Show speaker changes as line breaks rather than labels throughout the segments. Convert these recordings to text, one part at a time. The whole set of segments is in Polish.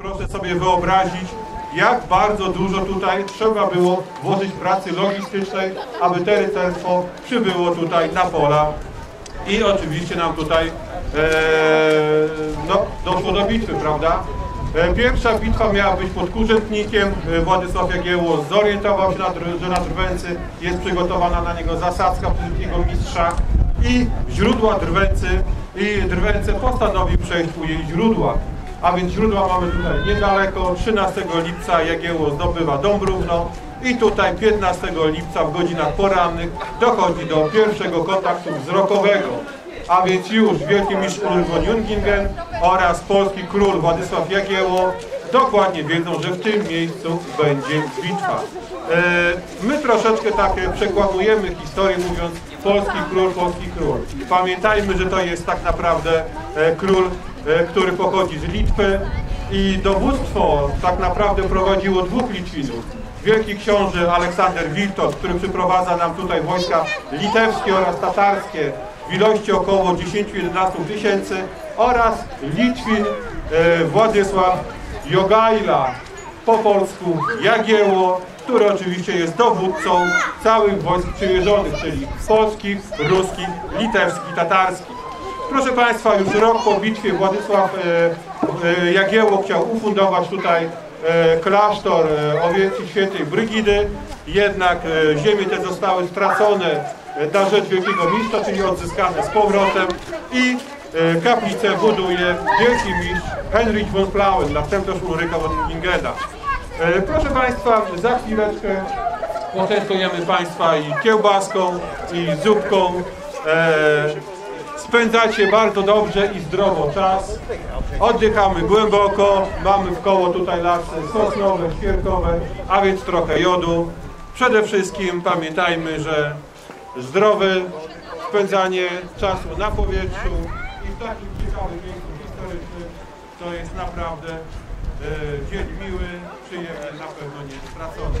proszę sobie wyobrazić, jak bardzo dużo tutaj trzeba było włożyć pracy logistycznej, aby te rycerstwo przybyło tutaj na pola i oczywiście nam tutaj e, no, doszło do bitwy, prawda? E, Pierwsza bitwa miała być pod Kurzętnikiem. E, Władysław Jagiełło zorientował się, że na Drwęcy jest przygotowana na niego zasadzka wielkiego mistrza i źródła Drwęcy i Drwęce postanowił przejść u jej źródła. A więc źródła mamy tutaj niedaleko. 13 lipca Jagiełło zdobywa Dąbrówno i tutaj 15 lipca w godzinach porannych dochodzi do pierwszego kontaktu wzrokowego. A więc już wielki mistrz Ulrich Jungingen oraz polski król Władysław Jagiełło dokładnie wiedzą, że w tym miejscu będzie bitwa. E, My troszeczkę tak przekłamujemy historię mówiąc polski król, polski król. Pamiętajmy, że to jest tak naprawdę e, król, który pochodzi z Litwy i dowództwo tak naprawdę prowadziło dwóch Litwinów. Wielki książę Aleksander Wiltot, który przyprowadza nam tutaj wojska litewskie oraz tatarskie w ilości około 10-11 tysięcy oraz Litwin e, Władysław Jogajla, po polsku Jagiełło, który oczywiście jest dowódcą całych wojsk przymierzonych, czyli polskich, ruskich, litewskich, tatarskich. Proszę Państwa, już rok po bitwie Władysław e, e, Jagiełło chciał ufundować tutaj e, klasztor Owieczki Świętej Brygidy, jednak ziemie te zostały stracone na rzecz Wielkiego Mistrza, czyli odzyskane z powrotem i kaplicę buduje wielki mistrz Henryk von Plauen, następca Ulryka von Ingena. Proszę Państwa, za chwileczkę poczęstujemy Państwa i kiełbaską, i zupką. E, spędzacie bardzo dobrze i zdrowo czas. Oddychamy głęboko, mamy w koło tutaj lasy sosnowe, świerkowe, a więc trochę jodu. Przede wszystkim pamiętajmy, że zdrowe spędzanie czasu na powietrzu i w takim ciekawym miejscu historycznym to jest naprawdę e, dzień miły, przyjemny, na pewno nie stracony.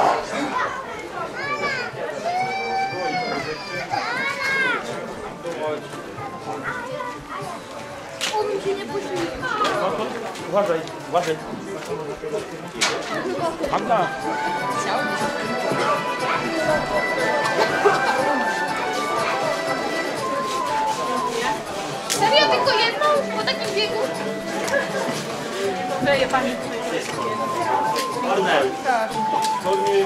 Uważaj, uważaj. Magda.
Serio, tylko jedną po takim biegu?
Daje pani
Kornel.
Komu?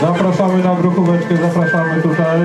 Zapraszamy na brukóweczkę, zapraszamy tutaj.